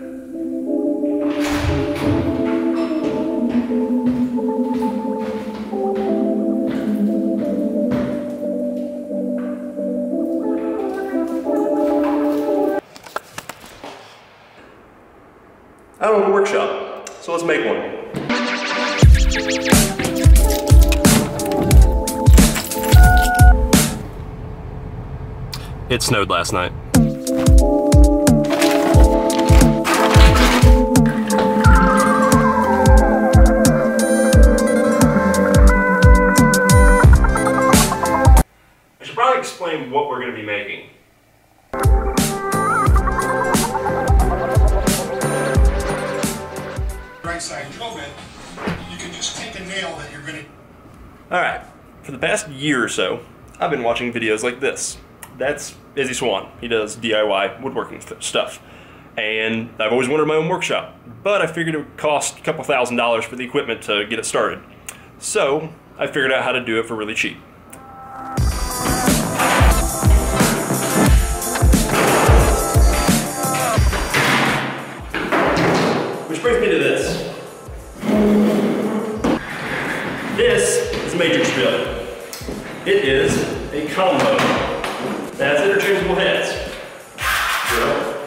I don't have a workshop, so let's make one. It snowed last night. Explain what we're going to be making. right side drill bit, you can just take a nail that you're gonna Alright, for the past year or so, I've been watching videos like this. That's Izzy Swan. He does DIY woodworking stuff. And I've always wanted my own workshop, but I figured it would cost a couple thousand dollars for the equipment to get it started. So, I figured out how to do it for really cheap. Which brings me to this. This is matrix drill. It is a combo that has interchangeable heads. Drill.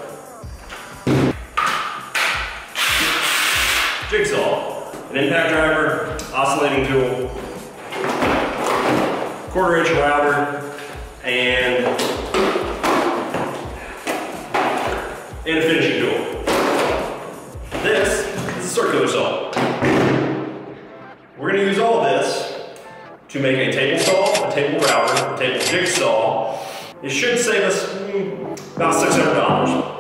Jigsaw. An impact driver, oscillating tool, quarter inch router, and, and a finishing tool. This is a We're to use all this to make a table saw, a table router, a table jigsaw. It should save us mm, about $600.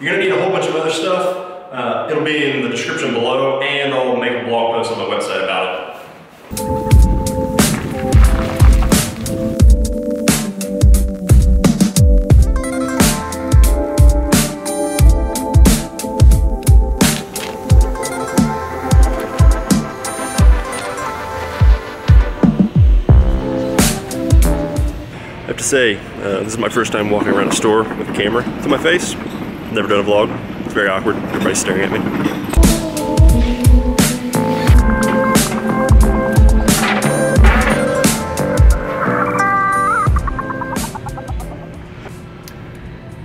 You're to need a whole bunch of other stuff. Uh, it'll be in the description below, and I'll make a blog post on my website about it. Say, uh, this is my first time walking around a store with a camera to my face. Never done a vlog. It's very awkward. Everybody's staring at me.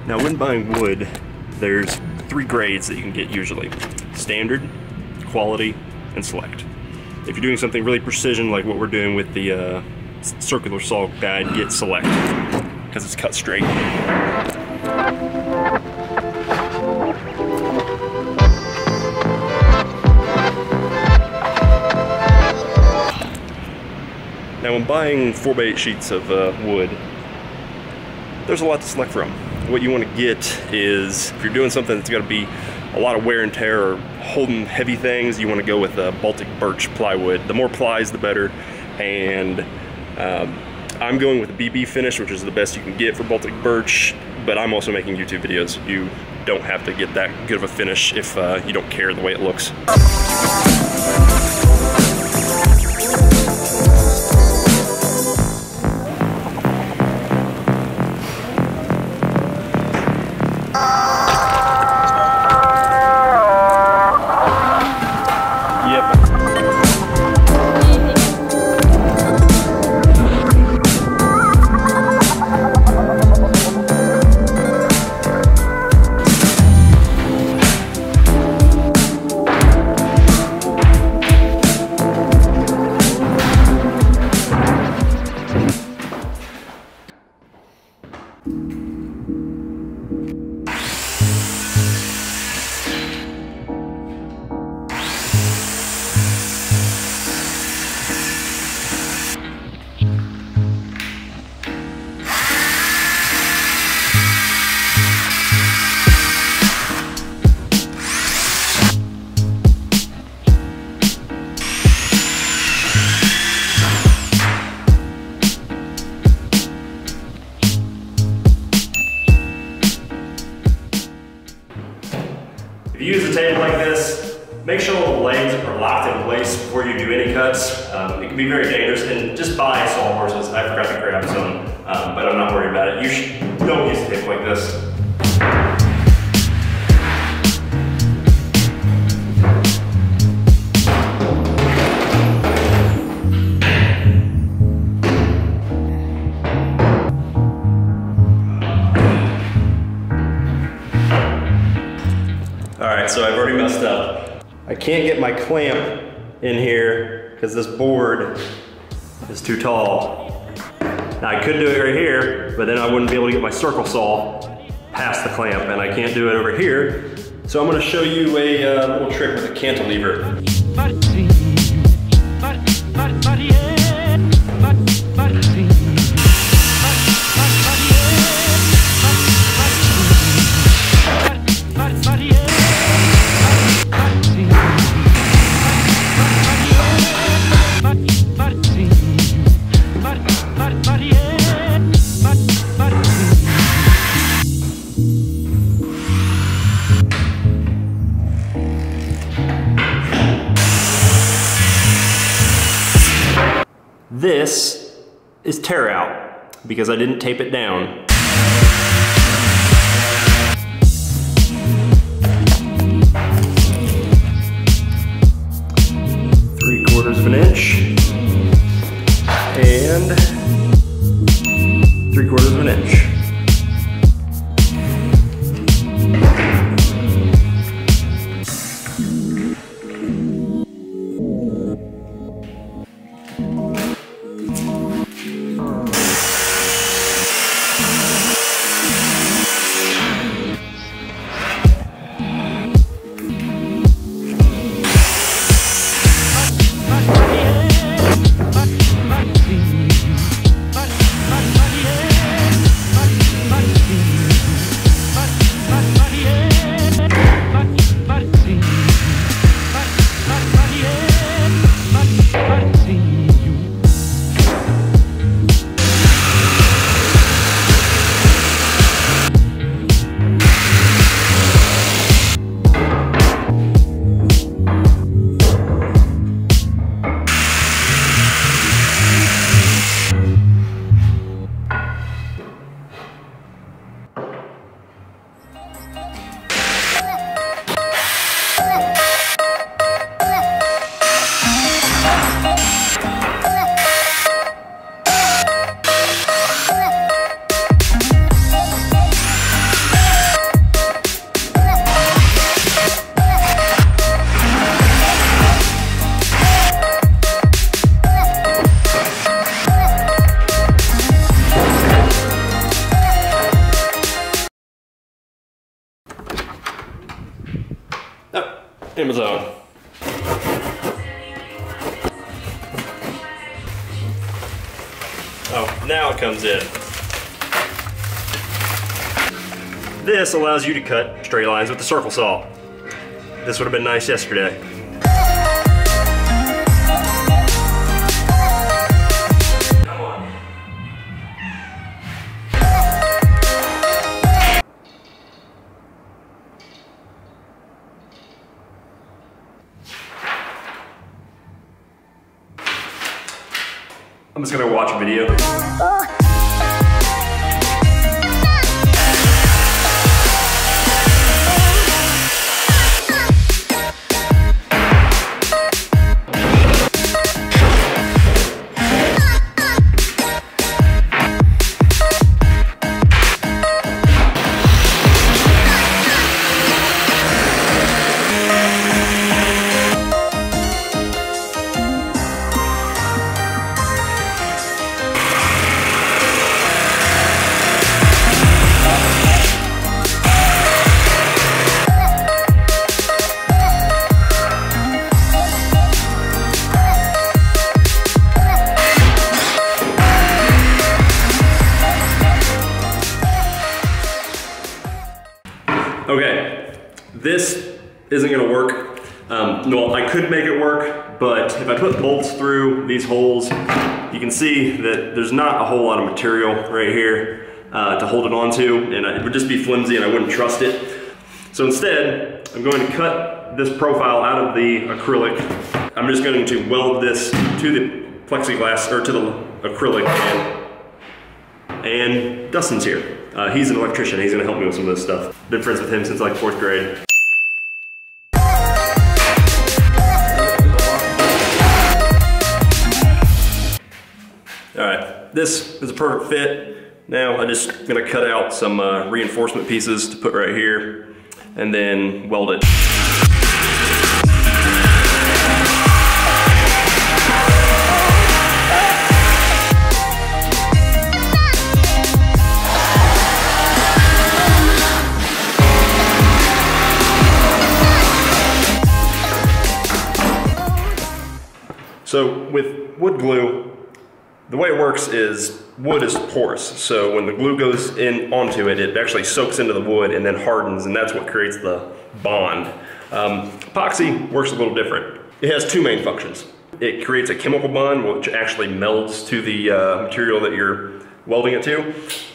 Now, when buying wood, there's three grades that you can get usually standard, quality, and select. If you're doing something really precision like what we're doing with the uh, circular saw guide, get select because it's cut straight. Now, when buying 4x8 sheets of uh, wood, there's a lot to select from. What you want to get is, if you're doing something that's got to be a lot of wear and tear or holding heavy things, you want to go with uh, Baltic birch plywood. The more plies, the better. And um, I'm going with the BB finish, which is the best you can get for Baltic birch. But I'm also making YouTube videos. You don't have to get that good of a finish if uh, you don't care the way it looks. just, buy saw horses. I forgot to grab some, um, but I'm not worried about it. You should, don't use a tape like this. All right, so I've already messed up. I can't get my clamp in here because this board is too tall. Now I could do it right here, but then I wouldn't be able to get my circle saw past the clamp and I can't do it over here. So I'm gonna show you a uh, little trick with a cantilever. Is tear out because I didn't tape it down. Amazon. Oh, now it comes in. This allows you to cut straight lines with the circle saw. This would have been nice yesterday. Just gonna watch a video. This isn't gonna work. Um, well, I could make it work, but if I put bolts through these holes, you can see that there's not a whole lot of material right here uh, to hold it onto, and it would just be flimsy and I wouldn't trust it. So instead, I'm going to cut this profile out of the acrylic. I'm just going to weld this to the plexiglass, or to the acrylic, and, and Dustin's here. Uh, he's an electrician, he's gonna help me with some of this stuff. Been friends with him since like fourth grade. this is a perfect fit. Now I'm just gonna cut out some uh, reinforcement pieces to put right here and then weld it. So with wood glue, the way it works is wood is porous. So when the glue goes in onto it, it actually soaks into the wood and then hardens, and that's what creates the bond. Um, epoxy works a little different. It has two main functions. It creates a chemical bond, which actually melds to the uh, material that you're welding it to,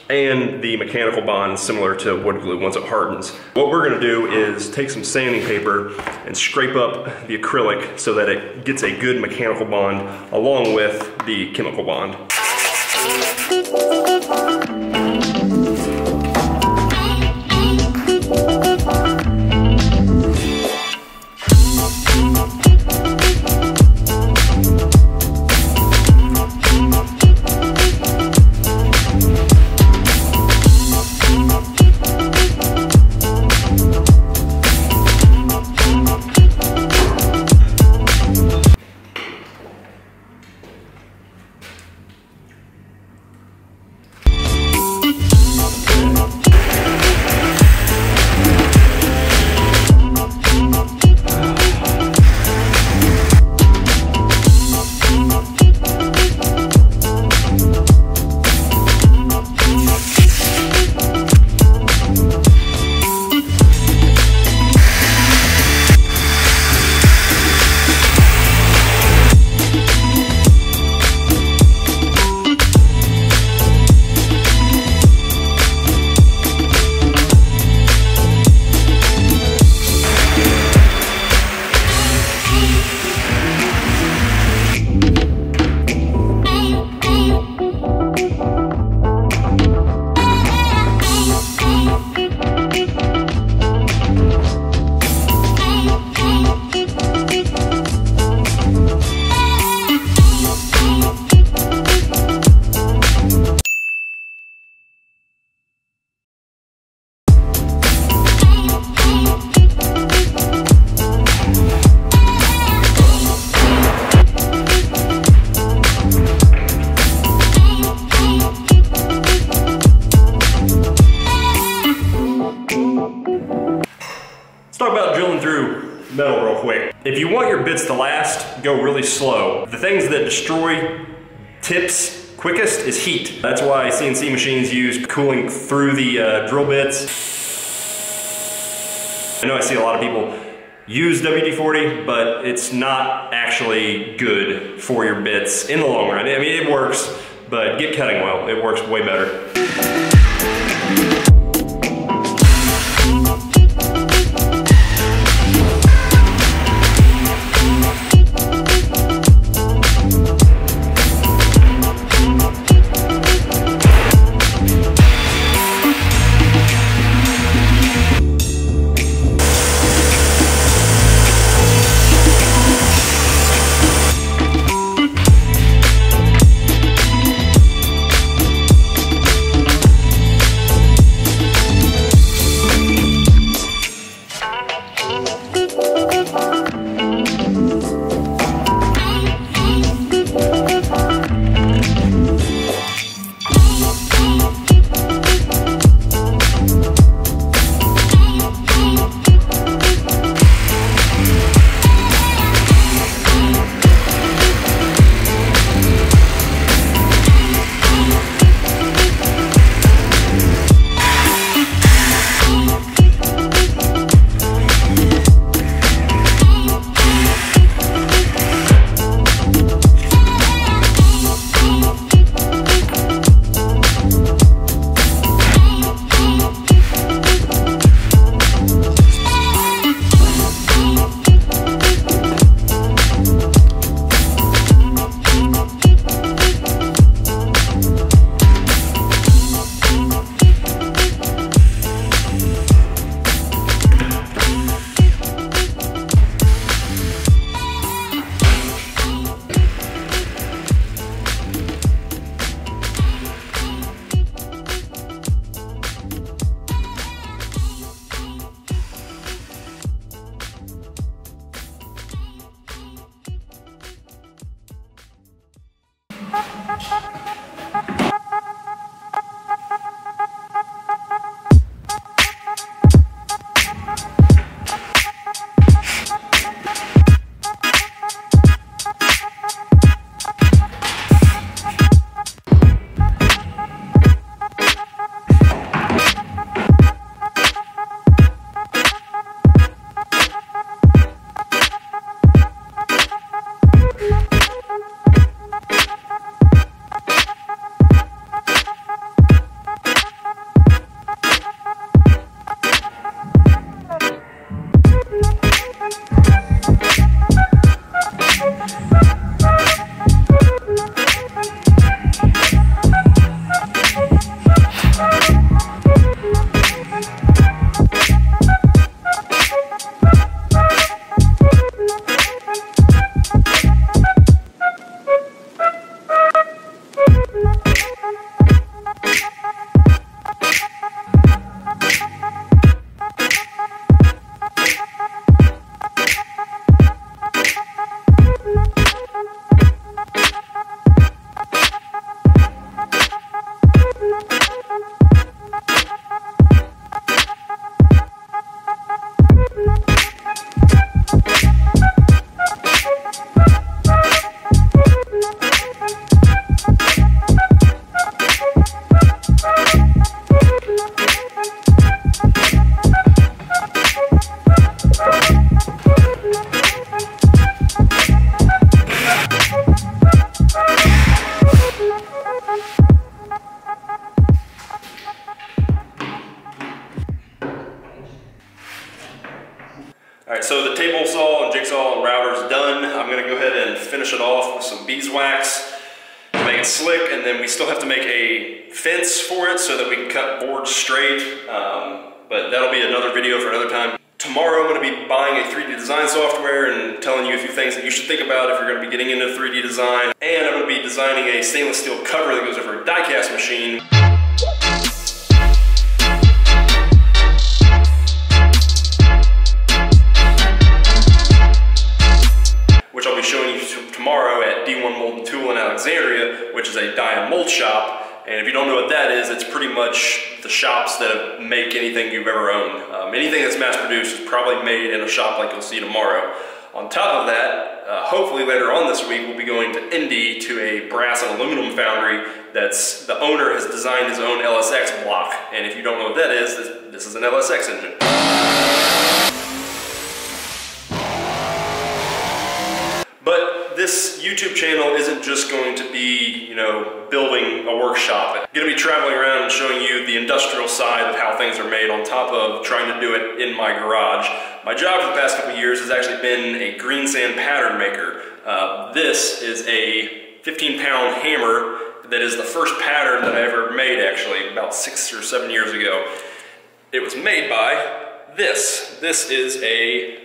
and the mechanical bond similar to wood glue once it hardens. What we're gonna do is take some sanding paper and scrape up the acrylic so that it gets a good mechanical bond along with the chemical bond. Go really slow. The things that destroy tips quickest is heat. That's why CNC machines use cooling through the uh, drill bits. I know I see a lot of people use WD-40, but it's not actually good for your bits in the long run. I mean, it works, but get cutting well. It works way better. Video for another time. Tomorrow I'm going to be buying a 3D design software and telling you a few things that you should think about if you're going to be getting into 3D design. And I'm going to be designing a stainless steel cover that goes over a die-cast machine. which I'll be showing you tomorrow at D1 Mold and Tool in Alexandria, which is a die and mold shop. And if you don't know what that is, it's pretty much the shops that make anything you've ever owned. Um, anything that's mass produced is probably made in a shop like you'll see tomorrow. On top of that, uh, hopefully later on this week, we'll be going to Indy to a brass and aluminum foundry that's, the owner has designed his own LSX block. And if you don't know what that is, this, this is an LSX engine. But this YouTube channel isn't just going to be, you know, building a workshop. I'm going to be traveling around and showing you the industrial side of how things are made on top of trying to do it in my garage. My job for the past couple years has actually been a green sand pattern maker. Uh, this is a 15 pound hammer that is the first pattern that I ever made actually about six or seven years ago. It was made by this. This is a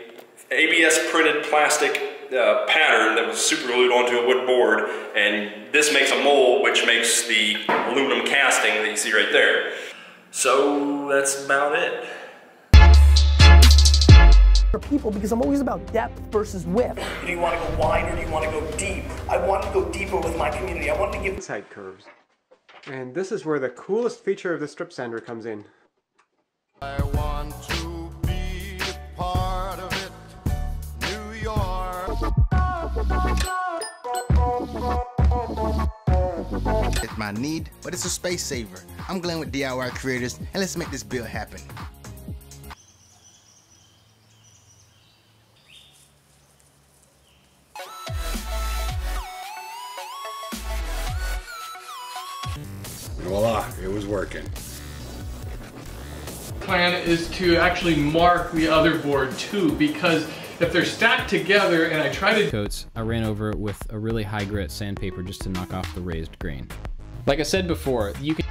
ABS printed plastic uh, pattern that was super glued onto a wood board and this makes a mold which makes the aluminum casting that you see right there. So that's about it. For people because I'm always about depth versus width. Do you want to go wide or do you want to go deep? I want to go deeper with my community. I want to give side curves. And this is where the coolest feature of the strip sander comes in. It's my need, but it's a space saver. I'm Glenn with DIY Creators, and let's make this build happen. Voila, it was working. Plan is to actually mark the other board too, because if they're stacked together and I try to coats, I ran over it with a really high grit sandpaper just to knock off the raised grain. Like I said before, you can